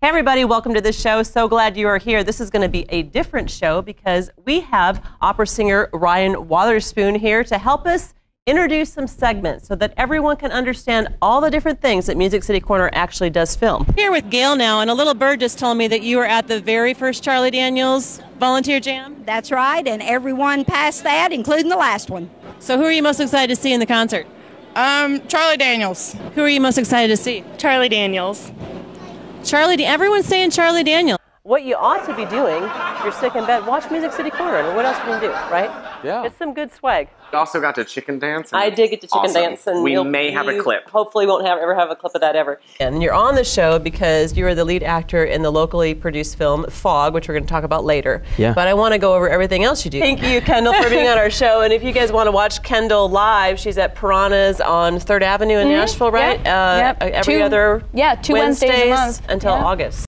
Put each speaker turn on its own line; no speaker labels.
Hey, everybody, welcome to the show. So glad you are here. This is going to be a different show because we have opera singer Ryan Wotherspoon here to help us introduce some segments so that everyone can understand all the different things that Music City Corner actually does film. Here with Gail now, and a little bird just told me that you were at the very first Charlie Daniels volunteer jam.
That's right, and everyone past that, including the last one.
So, who are you most excited to see in the concert?
Um, Charlie Daniels.
Who are you most excited to see?
Charlie Daniels.
Charlie, everyone's saying Charlie Daniel. What you ought to be doing, if you're sick in bed, watch Music City Corner. What else can you do, right?
Yeah.
It's some good swag.
We also got to chicken dance.
I did get to chicken
awesome.
dance, and
we may have a clip.
Hopefully, won't have ever have a clip of that ever. And you're on the show because you are the lead actor in the locally produced film Fog, which we're going to talk about later.
Yeah.
But I want to go over everything else you do. Thank you, Kendall, for being on our show. And if you guys want to watch Kendall live, she's at Piranhas on Third Avenue in Nashville, right?
Yep.
Uh,
Yep.
Every
Two-
other
yeah, two Wednesdays a month.
until
Yeah.
August.